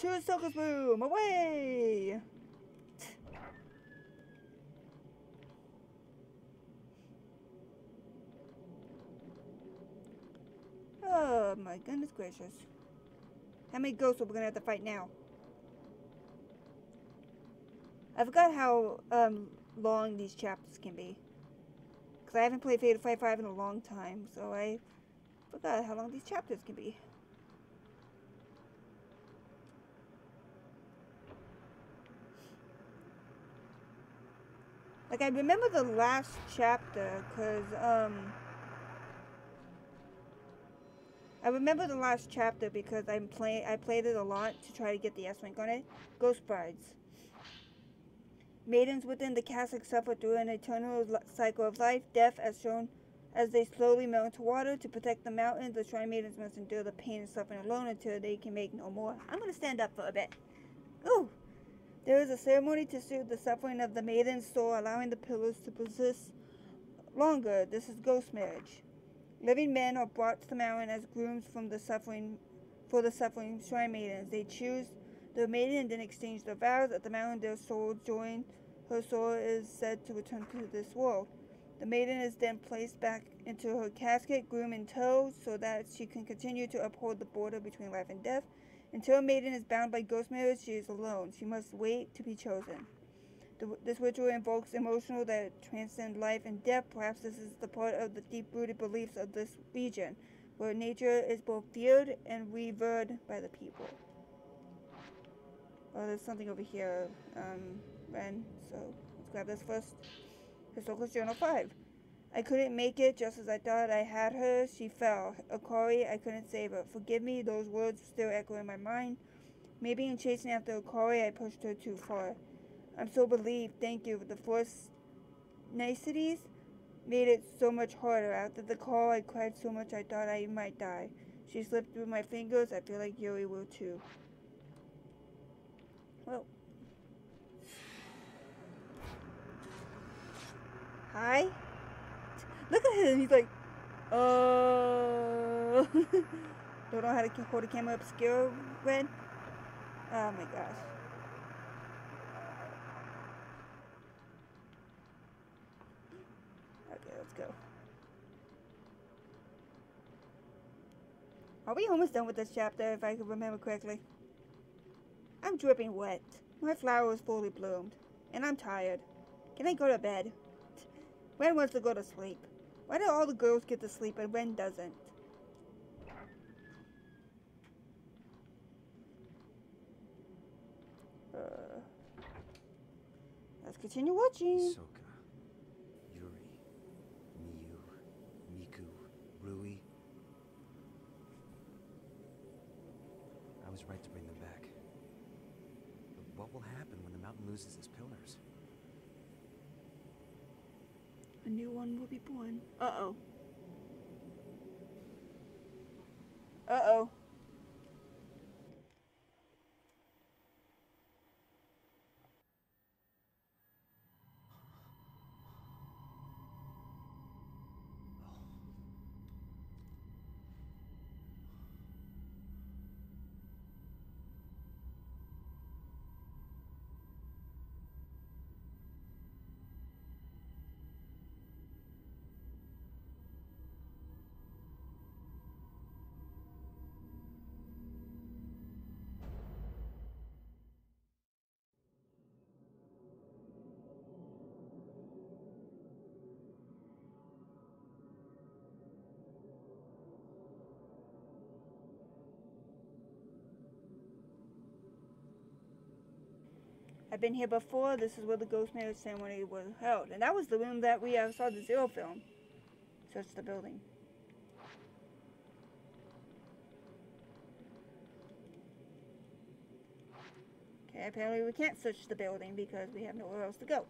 The circus room! Away! Oh my goodness gracious. How many ghosts are we gonna have to fight now? I forgot how um, long these chapters can be. Because I haven't played Fatal Frame 5 in a long time, so I forgot how long these chapters can be. Like, I remember the last chapter, because, um... I remember the last chapter because I'm play I played it a lot to try to get the S rank on it. Ghost Brides. Maidens within the castle suffer through an eternal cycle of life, death, as shown as they slowly melt into water. To protect the mountains, the shrine maidens must endure the pain and suffering alone until they can make no more. I'm going to stand up for a bit. Ooh! There is a ceremony to soothe the suffering of the maiden's soul, allowing the pillars to persist longer. This is ghost marriage. Living men are brought to the mountain as grooms from the suffering for the suffering shrine maidens. They choose the maiden and then exchange their vows. At the mountain their soul join her soul is said to return to this world. The maiden is then placed back into her casket, groom in tow, so that she can continue to uphold the border between life and death. Until a maiden is bound by ghost marriage, she is alone. She must wait to be chosen. The, this ritual invokes emotional that transcend life and death. Perhaps this is the part of the deep-rooted beliefs of this region, where nature is both feared and revered by the people. Oh, there's something over here, um, Ren. So let's grab this first. Historical Journal 5. I couldn't make it just as I thought I had her. She fell. Akari, I couldn't save her. Forgive me, those words still echo in my mind. Maybe in chasing after Akari, I pushed her too far. I'm so relieved. Thank you. The force niceties made it so much harder. After the call, I cried so much I thought I might die. She slipped through my fingers. I feel like Yuri will too. Well. Hi. Look at him. He's like, uh. Don't know how to hold the Camera Obscura, Red. Oh my gosh. Okay, let's go. Are we almost done with this chapter, if I can remember correctly? I'm dripping wet. My flower is fully bloomed. And I'm tired. Can I go to bed? Ren wants to go to sleep. Why do all the girls get to sleep and Ren doesn't? Uh, let's continue watching. Soka, Yuri, Miyu, Miku, Rui. I was right to bring them back. But what will happen when the mountain loses its pillars? A new one will be born. Uh-oh. Uh-oh. I've been here before. This is where the ghost marriage ceremony was held. And that was the room that we uh, saw the Zero film. Search the building. Okay, apparently we can't search the building because we have nowhere else to go.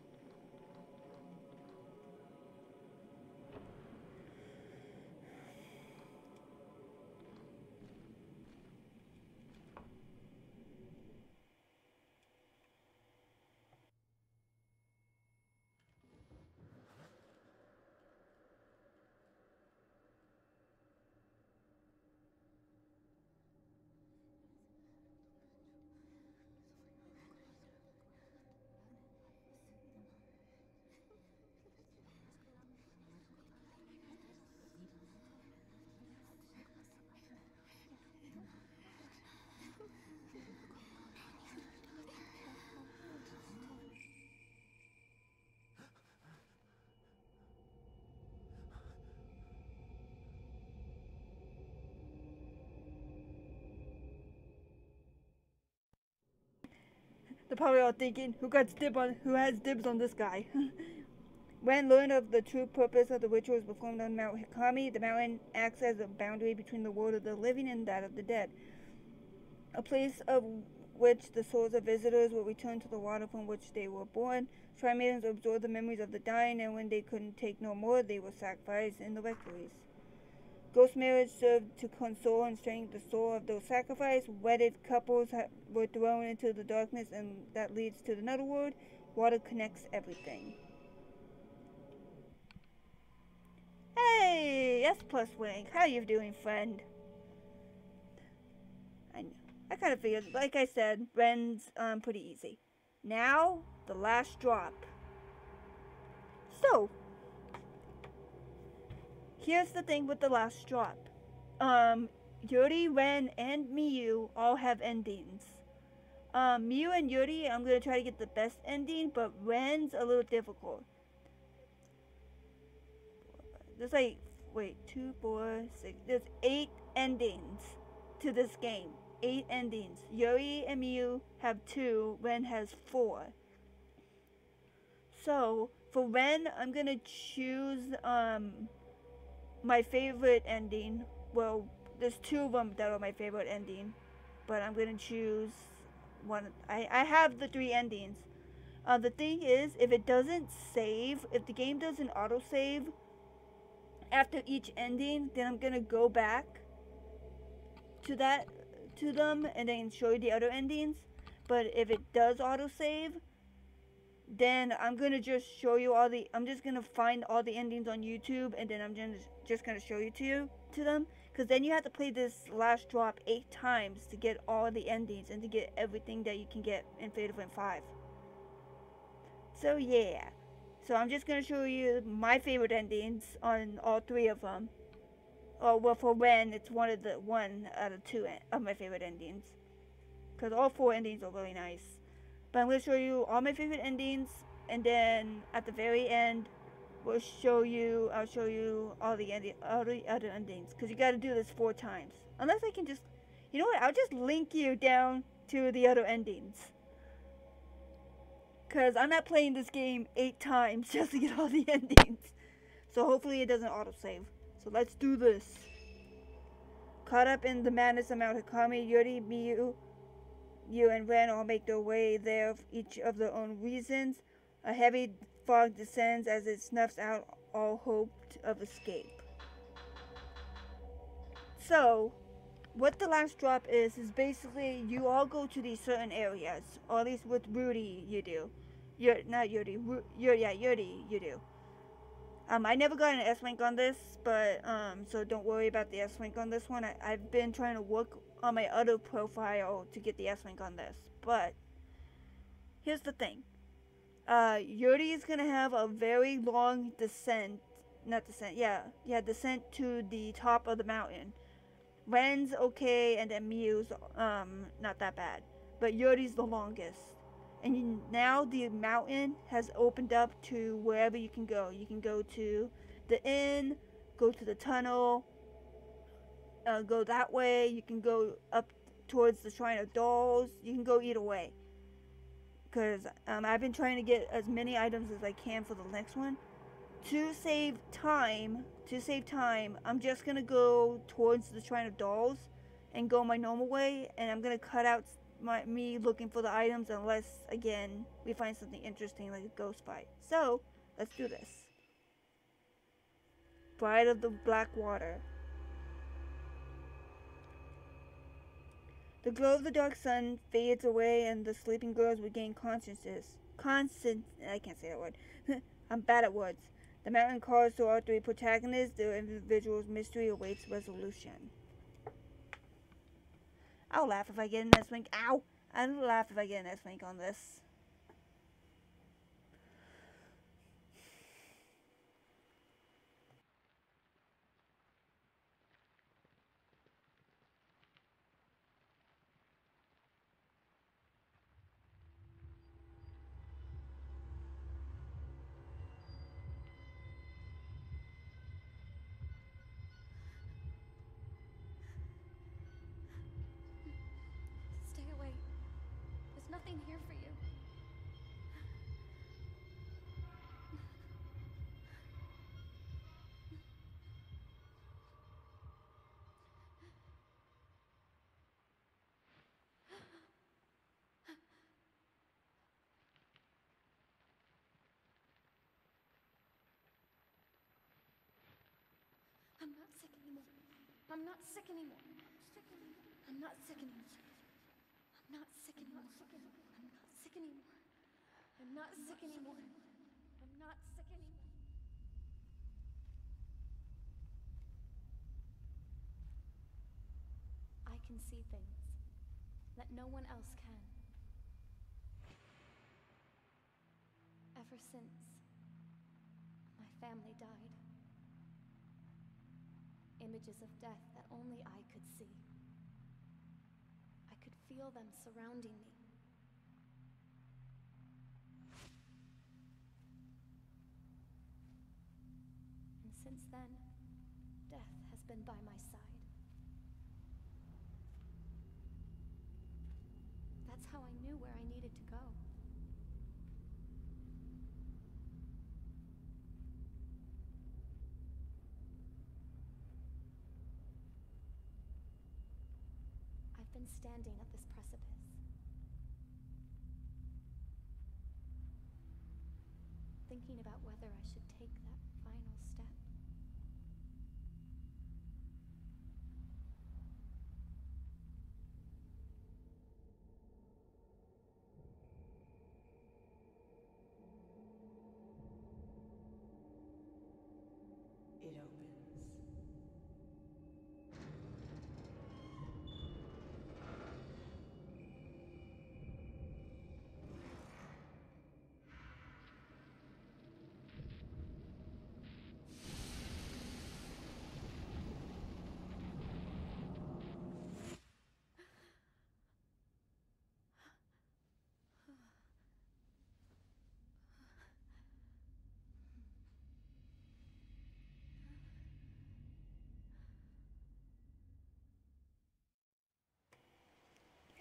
Probably all thinking, who got dib on, who has dibs on this guy? when learned of the true purpose of the rituals performed on Mount Hikami, the mountain acts as a boundary between the world of the living and that of the dead. A place of which the souls of visitors will return to the water from which they were born. Shrine maidens absorb the memories of the dying, and when they couldn't take no more, they were sacrificed in the rectories. Ghost marriage served to console and strengthen the soul of those sacrificed. Wedded couples were thrown into the darkness, and that leads to the netherworld. Water connects everything. Hey, yes, plus wing. How you doing, friend? I know. I kind of figured, like I said, Ren's um, pretty easy. Now, the last drop. So, here's the thing with the last drop. Um, Yuri, Ren, and Miyu all have endings. Um, Miyu and Yuri, I'm gonna try to get the best ending, but Ren's a little difficult. There's like, wait, two, four, six, there's eight endings to this game eight endings. Yuri and Miyu have two, Ren has four. So, for Ren, I'm gonna choose um, my favorite ending. Well, there's two of them that are my favorite ending, but I'm gonna choose one. I, I have the three endings. Uh, the thing is, if it doesn't save, if the game doesn't auto-save after each ending, then I'm gonna go back to that to them and then show you the other endings. But if it does autosave, then I'm gonna just show you all the. I'm just gonna find all the endings on YouTube, and then I'm just just gonna show you to you to them. Cause then you have to play this last drop eight times to get all the endings and to get everything that you can get in Fatal Frame 5. So yeah. So I'm just gonna show you my favorite endings on all three of them. Oh, well, for Ren, it's one of the one out of two eh, of my favorite endings. Because all four endings are really nice. But I'm going to show you all my favorite endings. And then at the very end, we'll show you, I'll show you all the, endi all the other endings. Because you got to do this four times. Unless I can just, you know what, I'll just link you down to the other endings. Because I'm not playing this game eight times just to get all the endings. So hopefully it doesn't autosave. So let's do this. Caught up in the madness of Mount Hikami, Yuri, Miyu, you and Ren all make their way there, each of their own reasons. A heavy fog descends as it snuffs out all hope of escape. So, what the last drop is, is basically you all go to these certain areas, or at least with Rudy you do. You're not Yuri, Yuri, yeah, Yuri you do. Um, I never got an S-Rank on this, but, um, so don't worry about the S-Rank on this one. I, I've been trying to work on my other profile to get the S-Rank on this, but, here's the thing. Uh, Yuri is gonna have a very long descent, not descent, yeah, yeah, descent to the top of the mountain. Ren's okay, and then Miyu's, um, not that bad. But Yuri's the longest and now the mountain has opened up to wherever you can go. You can go to the inn, go to the tunnel, uh, go that way. You can go up towards the Shrine of Dolls. You can go either way. Because um, I've been trying to get as many items as I can for the next one. To save time, to save time, I'm just going to go towards the Shrine of Dolls and go my normal way. And I'm going to cut out my, me looking for the items unless, again, we find something interesting like a ghost fight. So, let's do this. Bride of the Black Water. The glow of the dark sun fades away and the sleeping girls regain consciousness. Constant, I can't say that word. I'm bad at words. The mountain calls to our three protagonists. The individual's mystery awaits resolution. I'll laugh if I get an S-Rank. Ow! I'll laugh if I get an S-Rank on this. nothing here for you. I'm not sick anymore. I'm not sick anymore. I'm not sick anymore. I'm not sick anymore. I'm not sick anymore. I'm not sick anymore. I'm not sick anymore. I can see things that no one else can. Ever since my family died, images of death that only I could see. I could feel them surrounding me. And since then, death has been by my side. That's how I knew where I needed to go. Been standing at this precipice. Thinking about whether I should take that final step. It opens.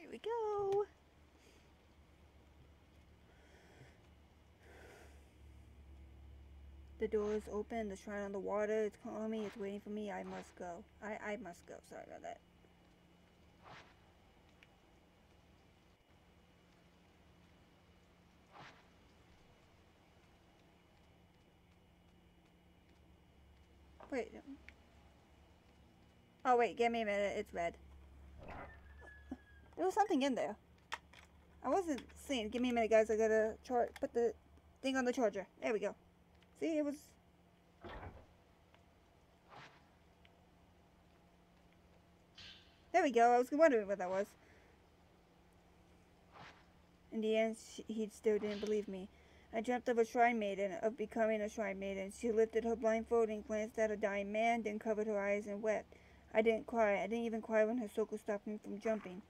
Here we go. The door is open, the shrine on the water, it's calling me, it's waiting for me, I must go. I, I must go, sorry about that. Wait. Oh wait, give me a minute, it's red. There was something in there. I wasn't seeing. Give me a minute, guys. I gotta char- put the thing on the charger. There we go. See, it was. There we go. I was wondering what that was. In the end, she, he still didn't believe me. I dreamt of a shrine maiden, of becoming a shrine maiden. She lifted her blindfold and glanced at a dying man, then covered her eyes and wept. I didn't cry. I didn't even cry when Hisoka stopped me from jumping.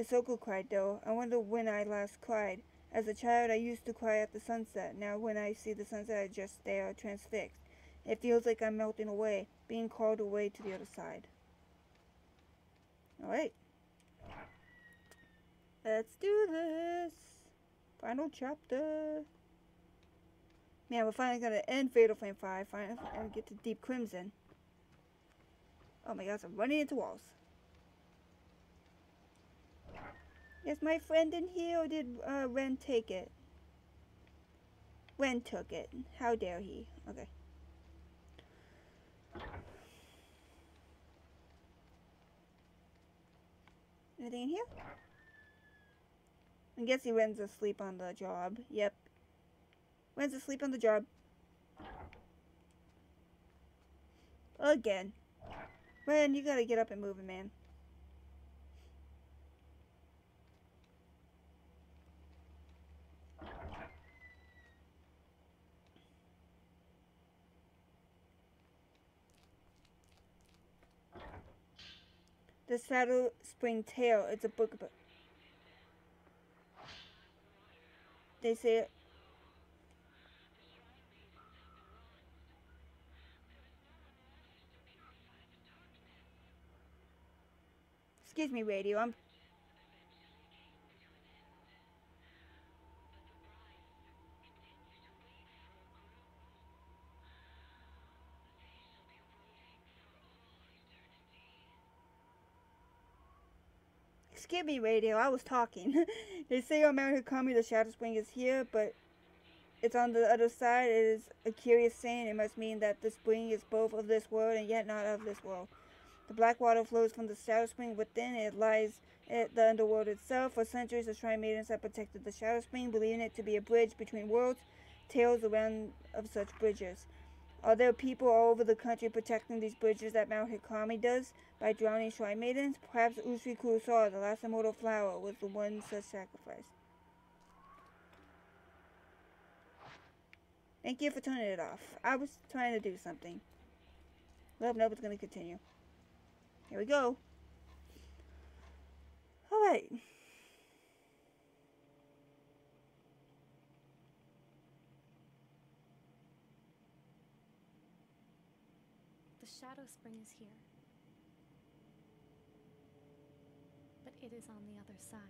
Hisoka cried, though. I wonder when I last cried. As a child, I used to cry at the sunset. Now, when I see the sunset, I just stare, transfixed. It feels like I'm melting away, being called away to the other side. Alright. Let's do this. Final chapter. Man, we're finally gonna end Fatal Frame 5. Finally, and get to Deep Crimson. Oh my gosh, I'm running into walls. Is my friend in here or did uh, Ren take it? Ren took it. How dare he? Okay. Anything in here? I'm guessing Ren's asleep on the job. Yep. Ren's asleep on the job. Again. Ren, you gotta get up and move man. The Shadow Spring Tale. It's a book about. They say. Excuse me, radio. I'm. Excuse me, radio. I was talking. they say on Mount Hikami the Shadow Spring is here, but it's on the other side. It is a curious saying. It must mean that the spring is both of this world and yet not of this world. The black water flows from the shadow spring within. It lies at the underworld itself. For centuries, the shrine maidens have protected the shadow spring, believing it to be a bridge between worlds. Tales around of such bridges. Are there people all over the country protecting these bridges that Mount Hikami does by drowning shrine maidens? Perhaps Ouse Kurosawa, the last immortal flower, was the one such sacrifice. Thank you for turning it off. I was trying to do something. Nope, nope, it's going to continue. Here we go. Alright. Shadow spring is here. But it is on the other side.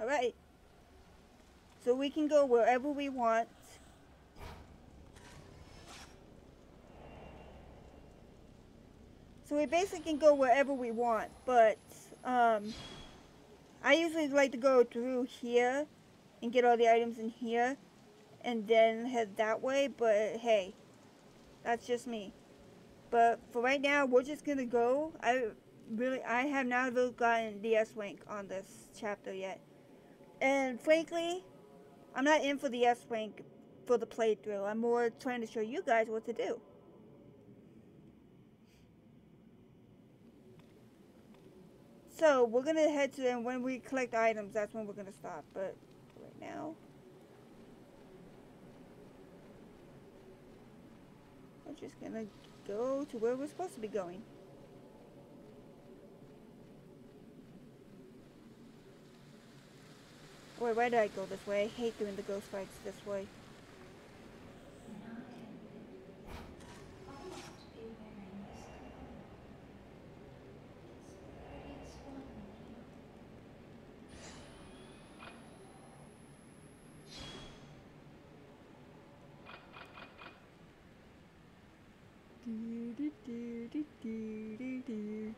Alright. So we can go wherever we want. So we basically can go wherever we want, but um, I usually like to go through here and get all the items in here and then head that way, but hey, that's just me. But for right now, we're just gonna go. I really, I have not really gotten the S rank on this chapter yet. And frankly, I'm not in for the S rank for the playthrough. I'm more trying to show you guys what to do. So, we're going to head to them when we collect items. That's when we're going to stop. But right now... We're just going to go to where we're supposed to be going. Wait, why did I go this way? I hate doing the ghost fights this way. Do, do, do, do, do, do, do.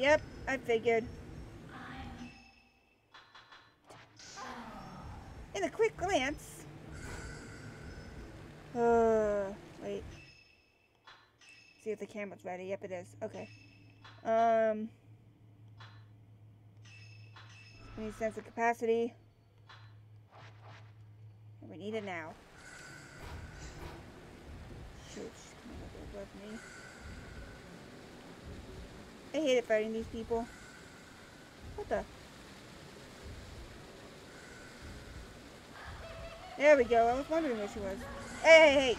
Yep, I figured. In a quick glance. Uh, wait. See if the camera's ready. Yep, it is. Okay. Um. We need sense of capacity. We need it now. Shoot, above me. I hate it fighting these people. What the? There we go. I was wondering where she was. Hey, hey, hey.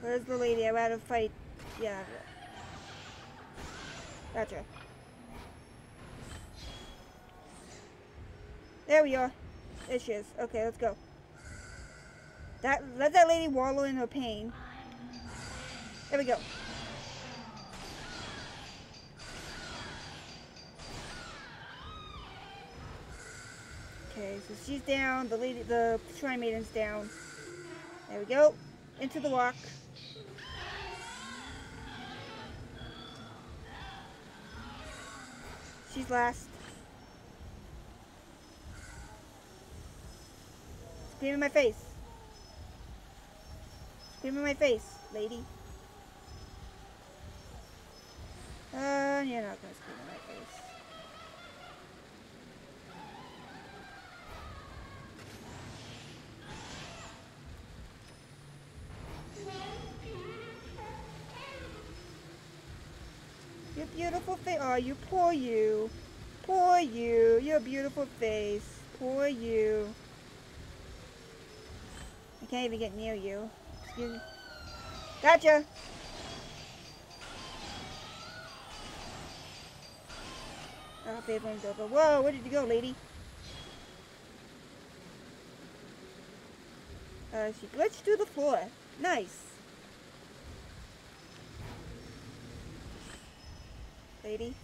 Where's the lady? I'd rather fight. Yeah. Gotcha. There we are. There she is. Okay, let's go. That let that lady wallow in her pain. There we go. Okay, so she's down. The lady, the shrine maiden's down. There we go. Into the rock. She's last. Scream in my face. Scream in my face, lady. Uh, you're not gonna scream in my face. Your beautiful face. Oh, you poor you. Poor you. Your beautiful face. Poor you. Can't even get near you. Excuse me. Gotcha. Oh, phase over. Whoa, where did you go, lady? Uh, she glitched through the floor. Nice. Lady.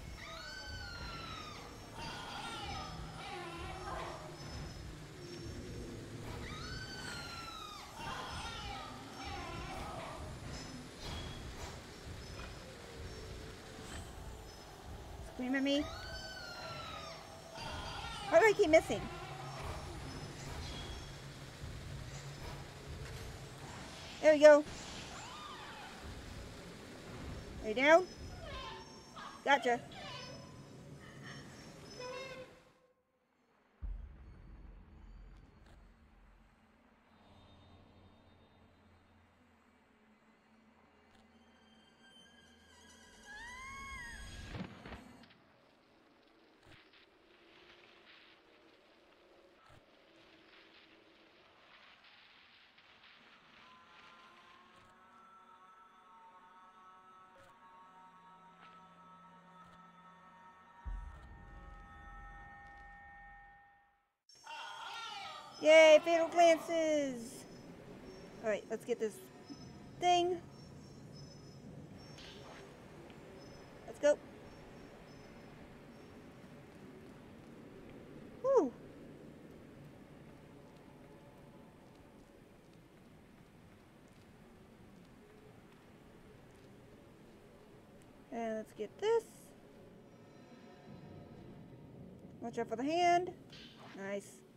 Scream me. Why do I keep missing? There we go. Are you down? Gotcha. Fatal glances! Alright, let's get this thing. Let's go. Woo! And let's get this. Watch out for the hand. Nice.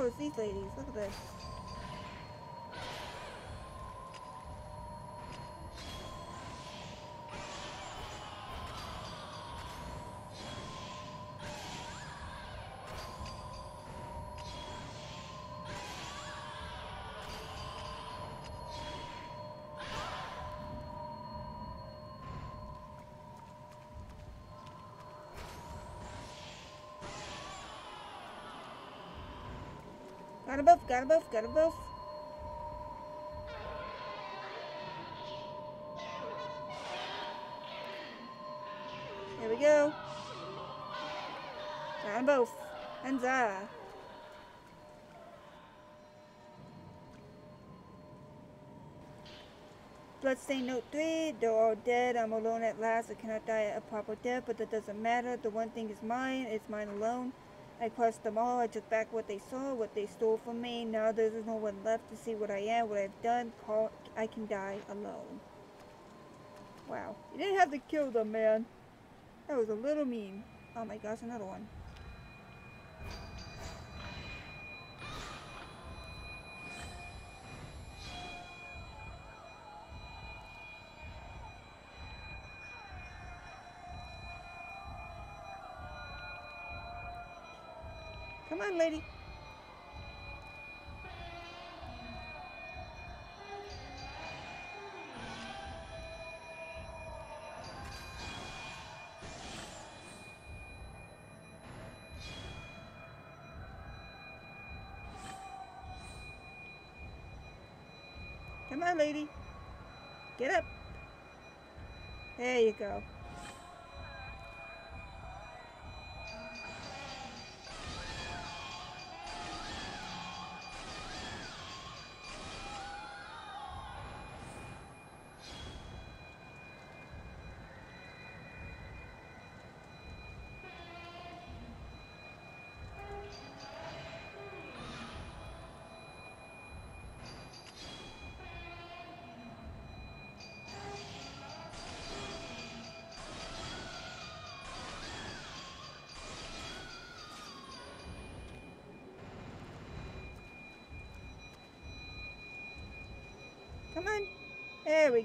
Oh, it's these ladies. Look at this. Got them both, got them both, got them both. Here we go. Got them both. Huzzah. Bloodstain Note 3, they're all dead. I'm alone at last. I cannot die a proper death, but that doesn't matter. The one thing is mine. It's mine alone. I crushed them all. I took back what they saw, what they stole from me. Now there's no one left to see what I am, what I've done. Call, I can die alone. Wow. You didn't have to kill them, man. That was a little mean. Oh my gosh, another one. Come on, lady. Come on, lady. Get up. There you go.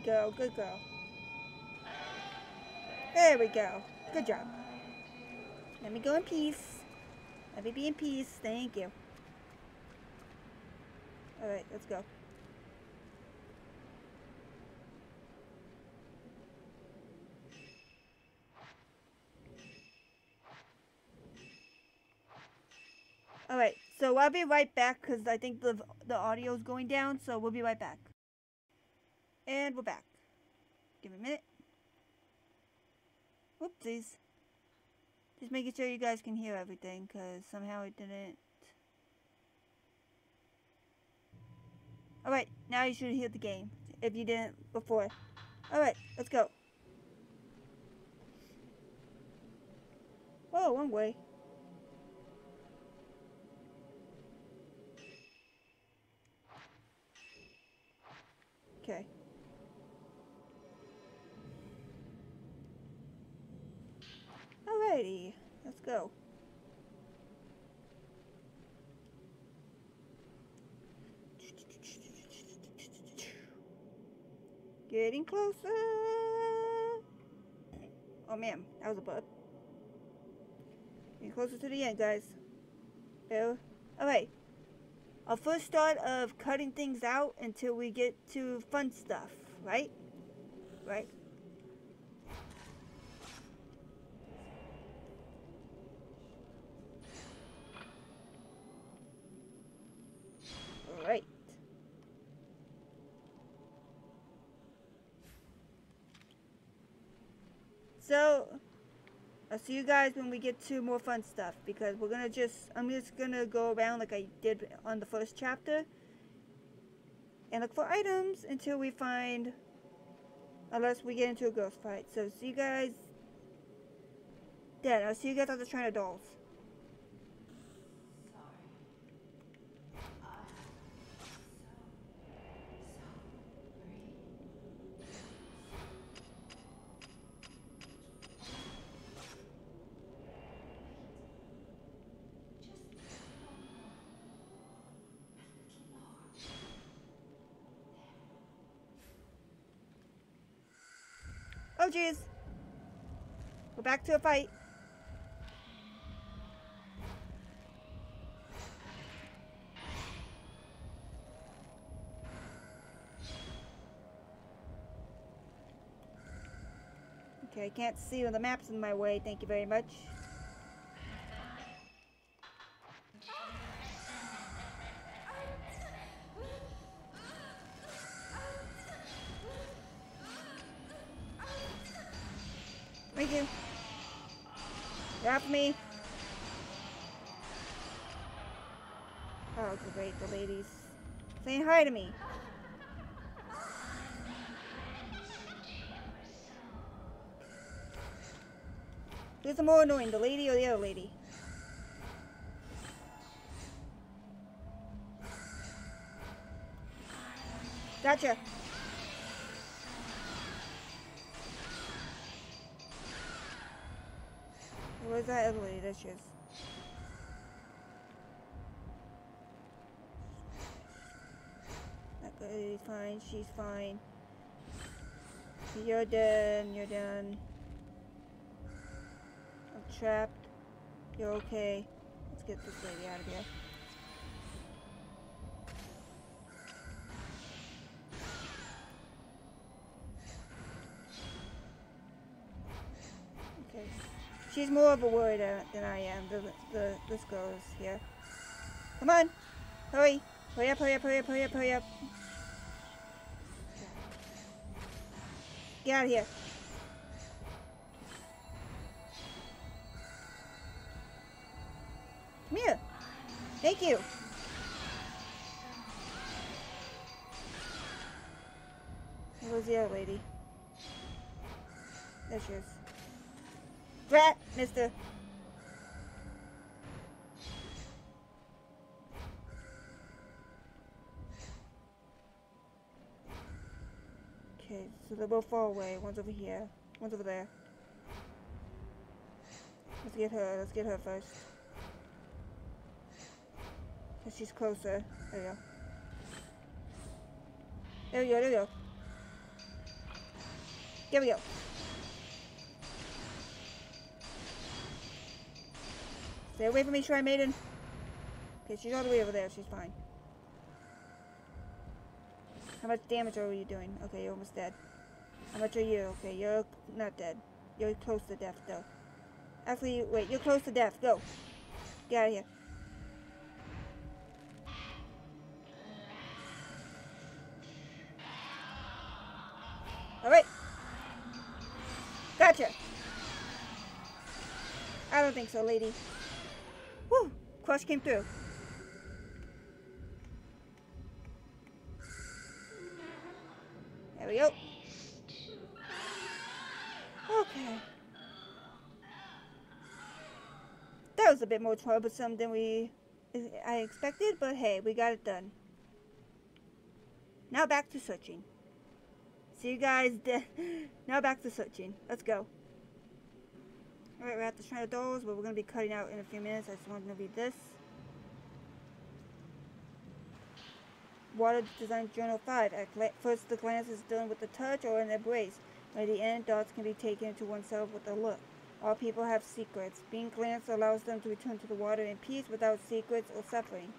There we go. Good girl. There we go. Good job. Let me go in peace. Let me be in peace. Thank you. Alright, let's go. Alright, so I'll be right back because I think the, the audio is going down, so we'll be right back. And we're back. Give me a minute. Whoopsies. Just making sure you guys can hear everything because somehow it didn't. Alright, now you should hear the game if you didn't before. Alright, let's go. Whoa, one way. Okay. Alrighty, let's go. Getting closer. Oh man, that was a bug. Getting closer to the end, guys. Oh, alright. I'll first start of cutting things out until we get to fun stuff, right? Right? Alright. So, I'll see you guys when we get to more fun stuff because we're gonna just, I'm just gonna go around like I did on the first chapter and look for items until we find, unless we get into a ghost fight. So, see you guys then. I'll see you guys at the China Dolls. Jeez. We're back to a fight. Okay, I can't see the map's in my way. Thank you very much. To me. Who's the more annoying, the lady or the other lady? Gotcha. Where's that other lady? There she is. That fine. She's fine. You're done. You're done. I'm trapped. You're okay. Let's get this lady out of here. Okay. She's more of a warrior than I am. The, the this girl is here. Come on, hurry, hurry up, hurry up, hurry up, hurry up, hurry up. Get out of here. Come here. Thank you. Where's the other lady? There she is. Rat, mister. So they're both far away. One's over here. One's over there. Let's get her. Let's get her first. Cause she's closer. There we go. There we go. There we go. There we go. Stay away from me, Shrine Maiden. Okay, she's all the way over there. She's fine. How much damage are you doing? Okay, you're almost dead. How much are you? Okay, you're not dead. You're close to death, though. Actually, wait, you're close to death. Go. Get out of here. Alright. Gotcha. I don't think so, lady. Whew. Crush came through. There we go. A bit more troublesome than we I expected, but hey, we got it done. Now back to searching. See you guys. now back to searching. Let's go. Alright, we're at the Shrine of Dolls, but we're going to be cutting out in a few minutes. I just want to read this. Water Design Journal 5. At first, the glance is done with a touch or an embrace. By the end, dots can be taken to oneself with a look. All people have secrets. Being glanced allows them to return to the water in peace without secrets or suffering.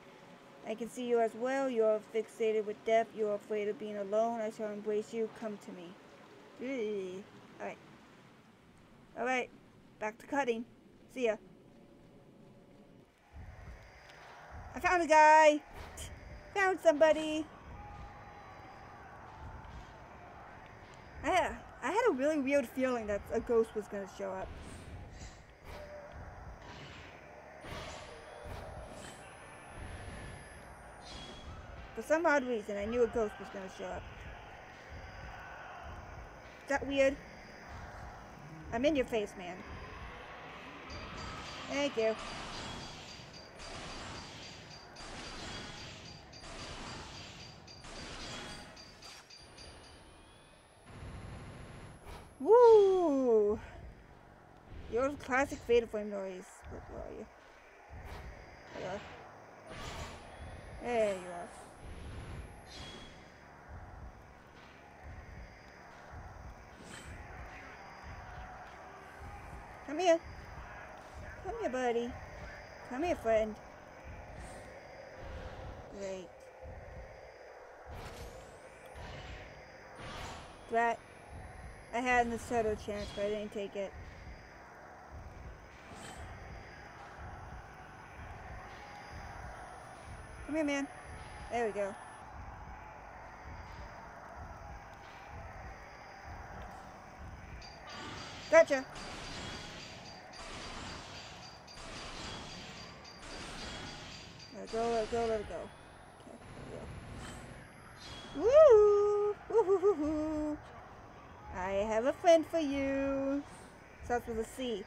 I can see you as well. You are fixated with death. You are afraid of being alone. I shall embrace you. Come to me. Alright. Alright. Back to cutting. See ya. I found a guy. Found somebody. I had, I had a really weird feeling that a ghost was going to show up. For some odd reason, I knew a ghost was going to show up. Is that weird? I'm in your face, man. Thank you. Woo! Your classic Fatal Frame noise. Where are you? There you are. There you are. Come here. Come here, buddy. Come here, friend. Great. Drat. I had the subtle chance, but I didn't take it. Come here, man. There we go. Gotcha. Let it go, let it go, let it go. Okay, Woo! Woo hoo hoo hoo! I have a friend for you. Starts with a C.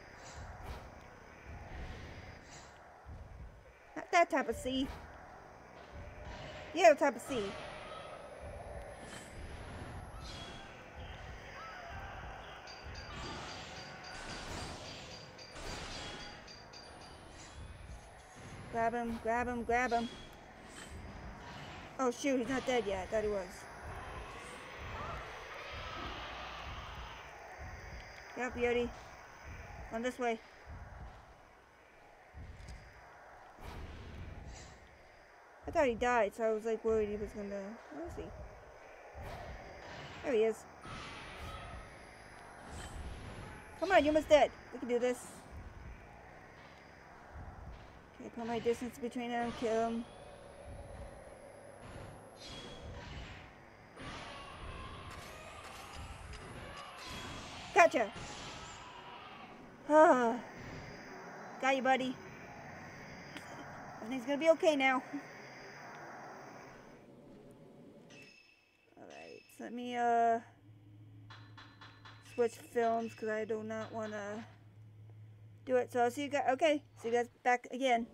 Not that type of C. The other type of C. Grab him, grab him, grab him. Oh shoot, he's not dead yet. I thought he was. Get up, Yeti. Run this way. I thought he died, so I was like worried he was gonna. Where is he? There he is. Come on, you're almost dead. We can do this. Okay, put my distance between them, kill him. Gotcha. Got you, buddy. Everything's gonna be okay now. Alright, so let me uh switch films because I do not want to do it. So I'll see you guys. Okay, see you guys back again.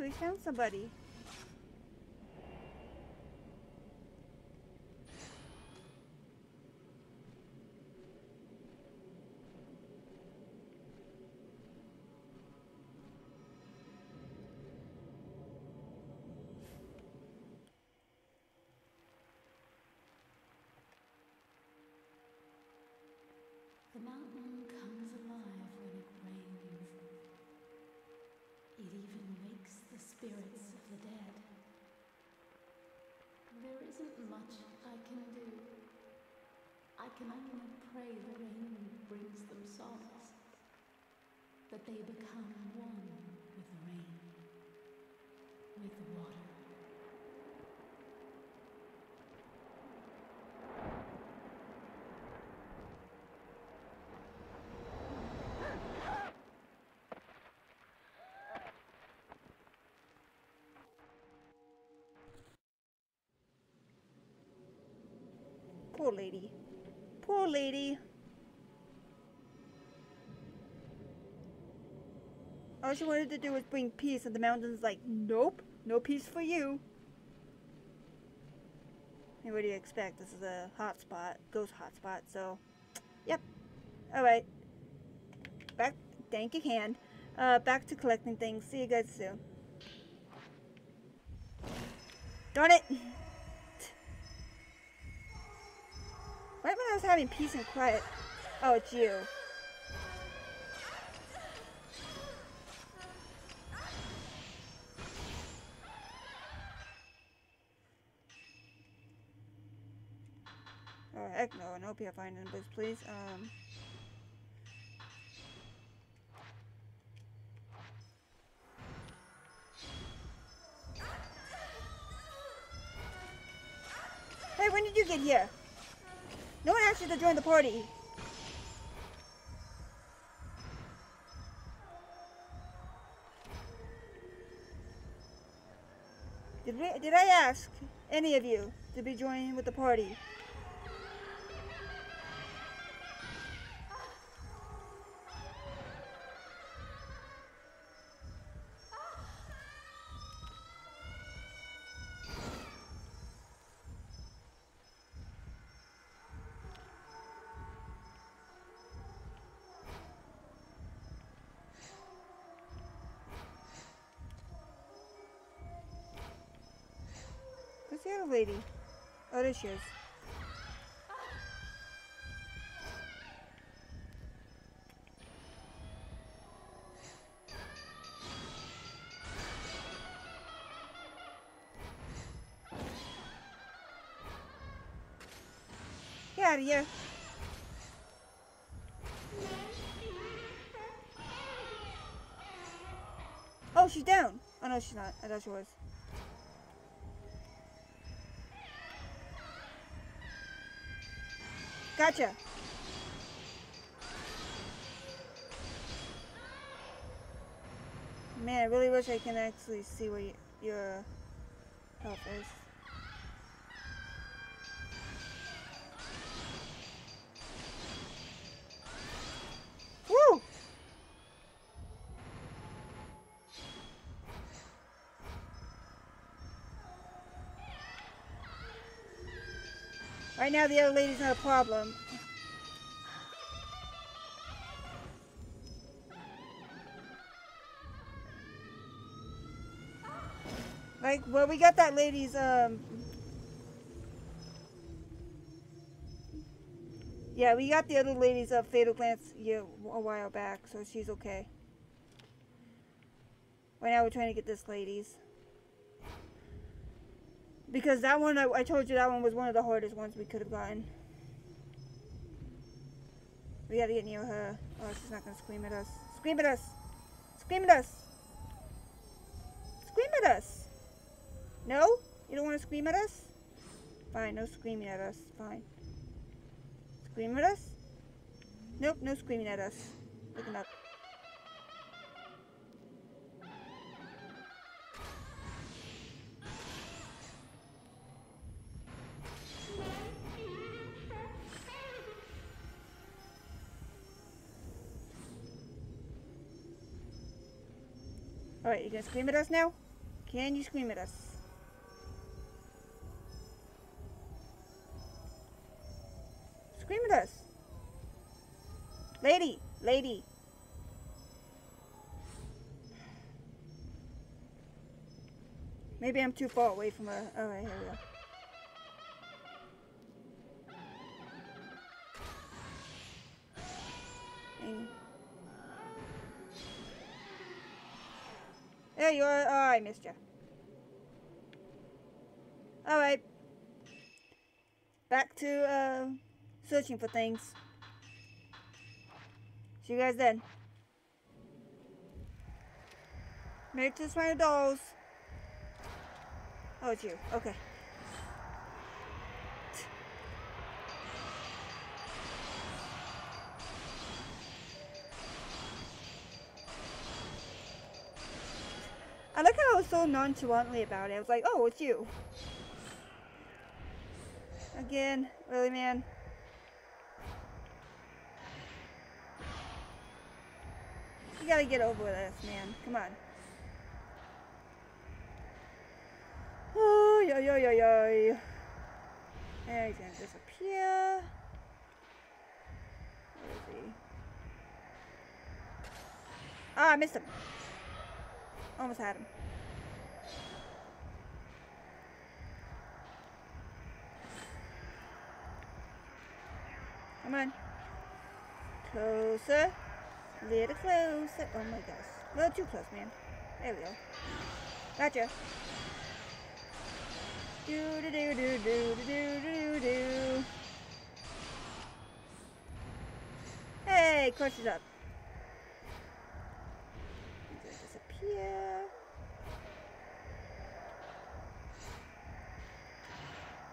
We found somebody. Much I can do. I can only pray the rain brings them solace, that they become one with the rain, with the water. Poor lady. Poor lady. All she wanted to do was bring peace, and the mountain's like, nope, no peace for you. Hey, what do you expect? This is a hot spot, ghost hot spot, so, yep. Alright. Back, thank you, hand. Uh, back to collecting things. See you guys soon. Darn it! Right when I was having peace and quiet. Oh, it's you. Oh, heck no. I hope you find numbers, please. Um. Hey, when did you get here? No one asked you to join the party. Did, we, did I ask any of you to be joining with the party? Lady? Oh, there she is. Get out of here. Oh, she's down. Oh, no, she's not. I thought she was. Gotcha. Man, I really wish I can actually see where your health is. Right now, the other lady's not a problem. Like, well, we got that lady's, um... Yeah, we got the other lady's uh, fatal glance yeah, a while back, so she's okay. Right now, we're trying to get this lady's. Because that one, I, I told you that one was one of the hardest ones we could have gotten. We gotta get near her. Oh, she's not gonna scream at us. Scream at us! Scream at us! Scream at us! No? You don't want to scream at us? Fine, no screaming at us. Fine. Scream at us? Nope, no screaming at us. Looking up. Alright, you gonna scream at us now? Can you scream at us? Scream at us. Lady, lady. Maybe I'm too far away from her. Alright, here we go. There you are. Oh, I missed you. Alright. back to uh, searching for things. See you guys then. Make this my dolls. Oh, it's you. Okay. So nonchalantly about it. I was like, oh, it's you. Again, really, man? You gotta get over this, man. Come on. Oh, yo, yo, yo, yo. There he's gonna disappear. Where is he? Ah, I missed him. Almost had him. Come on. Closer. Little closer. Oh my gosh. A little too close, man. There we go. Gotcha. Do do do do do do do do. Hey, crush it up. Disappear.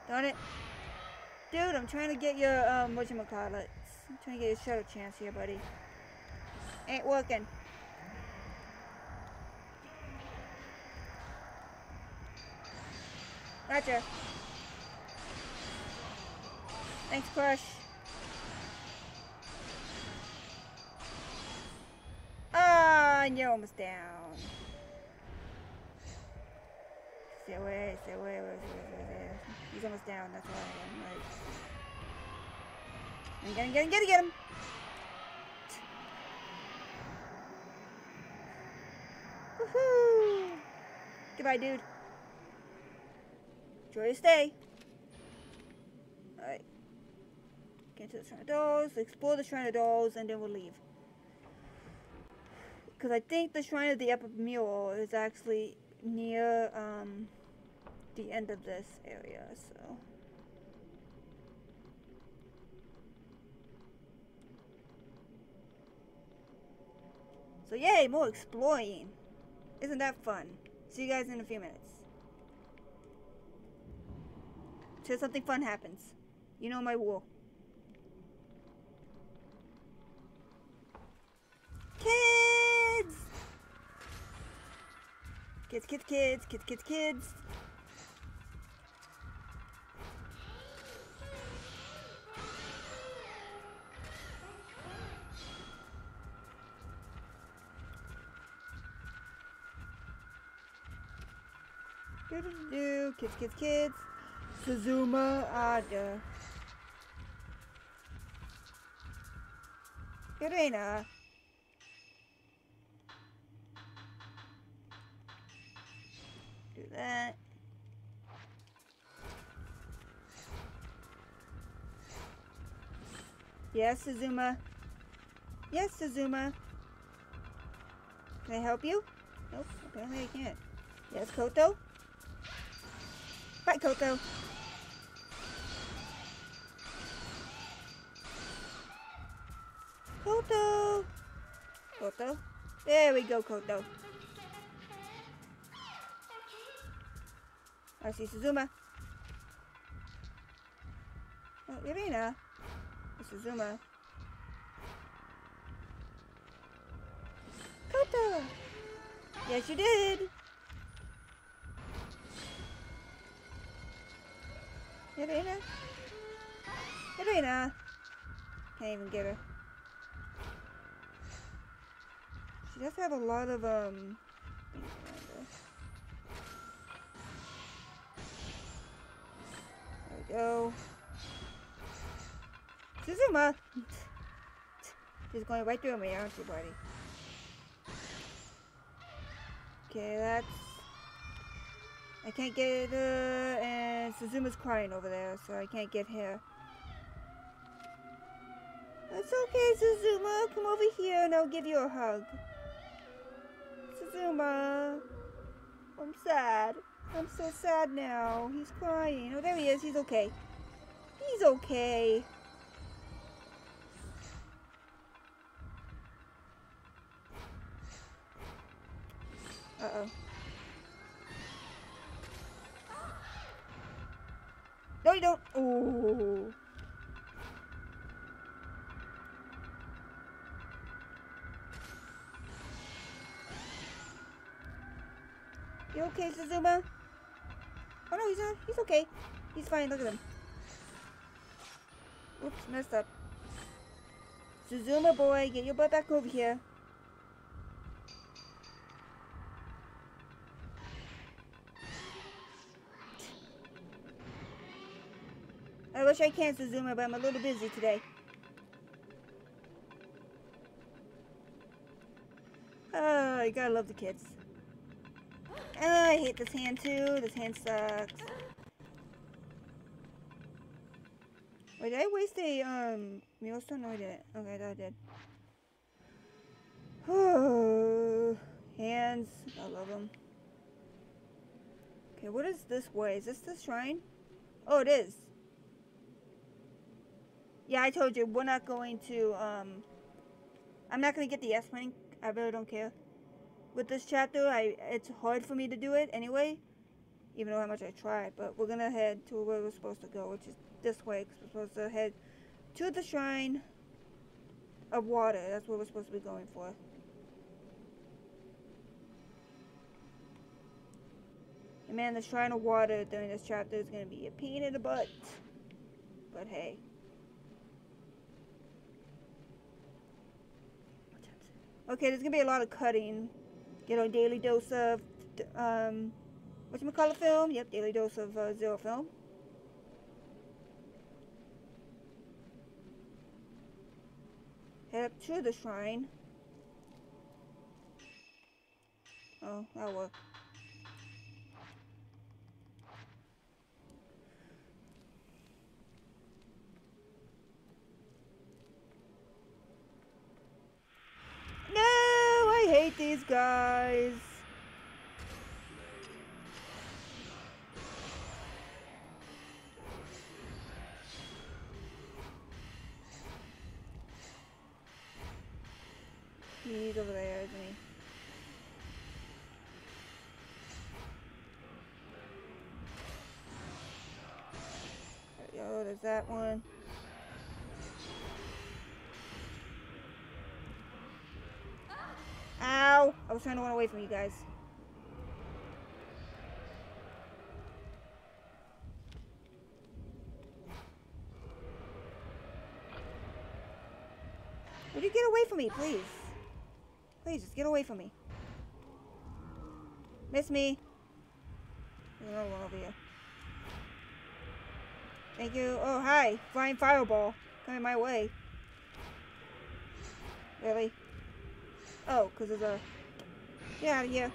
Darn it. Dude, I'm trying to get your, um, whatchamacallits. I'm trying to get your shutter chance here, buddy. Ain't working. Gotcha. Thanks, Crush. Ah, and you're almost down. Stay away, stay away, where is he, where is? He's almost down, that's why I'm like... Get him, get him, get him, get him! Woohoo! Goodbye, dude. Enjoy your stay. Alright. Get to the Shrine of Dolls, explore the Shrine of Dolls, and then we'll leave. Because I think the Shrine of the Ephemeral is actually near um, the end of this area, so... So yay, more exploring. Isn't that fun? See you guys in a few minutes. Till something fun happens. You know my rule. Kids! Kids, kids, kids, kids, kids, kids. Do do do. Kids, kids, kids. Suzuma Ada. Irena. Yes, Suzuma. Yes, Suzuma. Can I help you? Nope, apparently I can't. Yes, Koto? Bye, Koto. Koto! Koto? There we go, Koto. I see Suzuma. Oh, Irina. Suzuma. Koto! Yes, you did! Irina? Irina! Can't even get her. She does have a lot of, um... There we go. Suzuma! She's going right through me, aren't you, buddy? Okay, that's... I can't get her, and Suzuma's crying over there, so I can't get her. That's okay, Suzuma. Come over here and I'll give you a hug. Suzuma. I'm sad. I'm so sad now. He's crying. Oh, there he is. He's okay. He's okay. Uh-oh. No, you don't. Ooh. You okay, Suzuma? Oh no, he's. He's okay. He's fine. Look at him. Oops, messed up. Suzuma boy, get your butt back over here. I wish I can, Suzuma, but I'm a little busy today. Oh, you gotta love the kids. Oh, I hate this hand too. This hand sucks. Wait, did I waste a um Mirror Stone? No, I didn't. Okay, I thought I did. Oh, hands. I love them. Okay, what is this way? Is this the shrine? Oh, it is. Yeah, I told you, we're not going to, um... I'm not going to get the S-Wing. I really don't care. With this chapter, I it's hard for me to do it anyway. Even though how much I tried. But we're going to head to where we're supposed to go, which is this way. Because we're supposed to head to the Shrine of Water. That's what we're supposed to be going for. And man, the Shrine of Water during this chapter is going to be a pain in the butt. But hey. Okay, there's gonna be a lot of cutting. Get a daily dose of, um, whatchamacallit film? Yep, daily dose of uh, zero film. Head up to the shrine. Oh, that'll work. No, I hate these guys. He's over there, isn't he? Oh, there's that one. Ow! I was trying to run away from you guys. Would you get away from me, please? Please, just get away from me. Miss me. There's another one over here. Thank you. Oh, hi. Flying fireball. Coming my way. Really? Oh, because of the... Get out of here.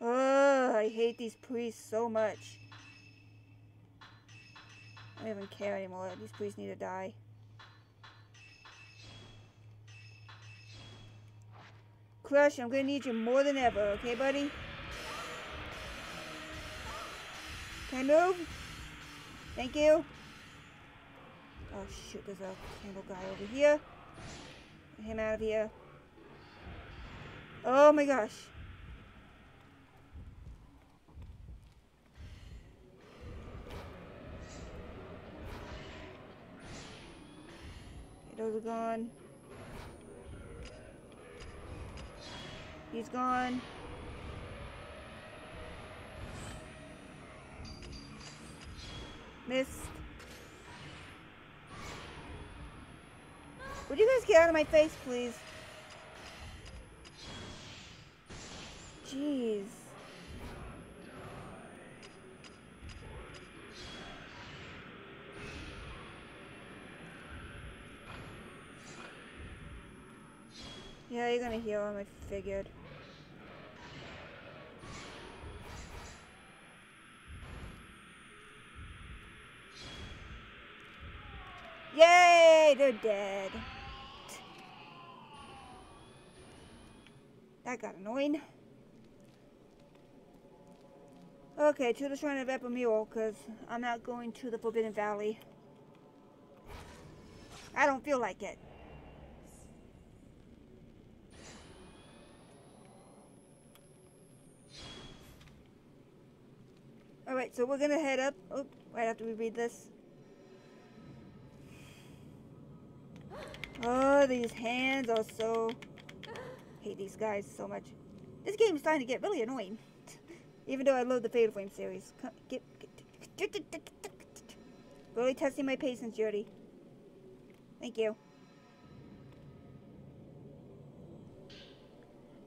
Oh, I hate these priests so much. I don't even care anymore. These priests need to die. Crush, I'm gonna need you more than ever, okay, buddy? Can I move? Thank you. Oh shoot, there's a candle guy over here. Get him out of here. Oh my gosh. Those are gone. He's gone. Missed. Would you guys get out of my face, please? Jeez. Yeah, you're gonna heal him, I figured. Yay! They're dead. Got annoying. Okay, to the Shrine of Ephemeral, because I'm not going to the Forbidden Valley. I don't feel like it. Alright, so we're gonna head up. Oh, right after we read this. Oh, these hands are so. Hate these guys so much. This game is starting to get really annoying. Even though I love the Fatal Frame series. Really testing my patience, Jody. Thank you.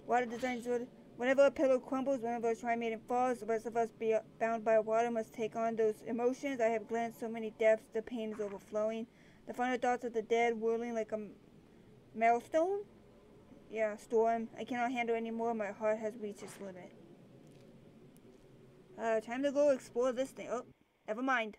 Water designs would. Whenever a pillar crumbles, whenever a Shrine Maiden falls, the rest of us be bound by water must take on those emotions. I have glanced so many depths, the pain is overflowing. The final thoughts of the dead whirling like a maelstrom? Yeah, storm. I cannot handle anymore. My heart has reached its limit. Uh, time to go explore this thing. Oh, never mind.